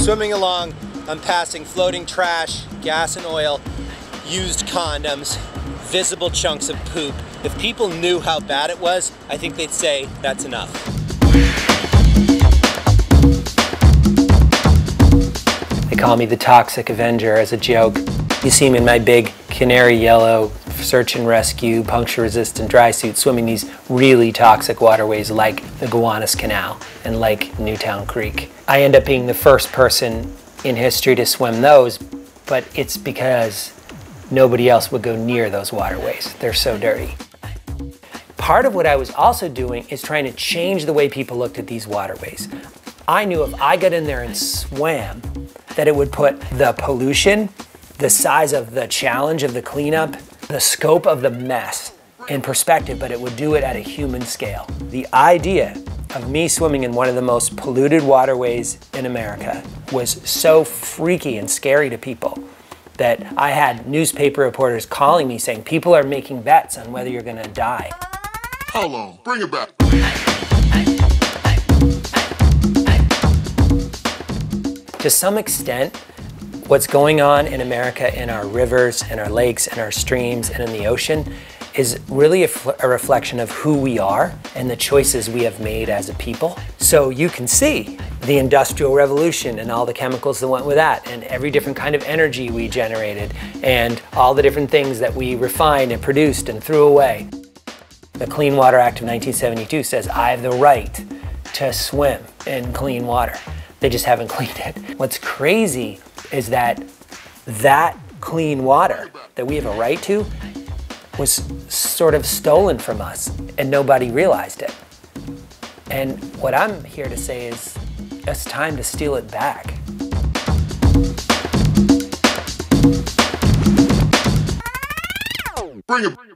swimming along, I'm passing floating trash, gas and oil, used condoms, visible chunks of poop. If people knew how bad it was, I think they'd say that's enough. They call me the Toxic Avenger as a joke. You see me in my big canary yellow search and rescue, puncture resistant dry suit swimming these really toxic waterways like the Gowanus Canal and Lake Newtown Creek. I end up being the first person in history to swim those, but it's because nobody else would go near those waterways. They're so dirty. Part of what I was also doing is trying to change the way people looked at these waterways. I knew if I got in there and swam, that it would put the pollution, the size of the challenge of the cleanup, the scope of the mess in perspective, but it would do it at a human scale. The idea of me swimming in one of the most polluted waterways in America was so freaky and scary to people that I had newspaper reporters calling me saying, people are making bets on whether you're gonna die. How long? Bring it back. To some extent, what's going on in America in our rivers and our lakes and our streams and in the ocean is really a, a, reflection of who we are and the choices we have made as a people. So you can see the Industrial Revolution and all the chemicals that went with that, and every different kind of energy we generated, and all the different things that we refined and produced and threw away. The Clean Water Act of 1972 says I have the right to swim in clean water. They just haven't cleaned it. What's crazy is that that clean water that we have a right to was sort of stolen from us and nobody realized it. And what I'm here to say is it's time to steal it back. Bring it.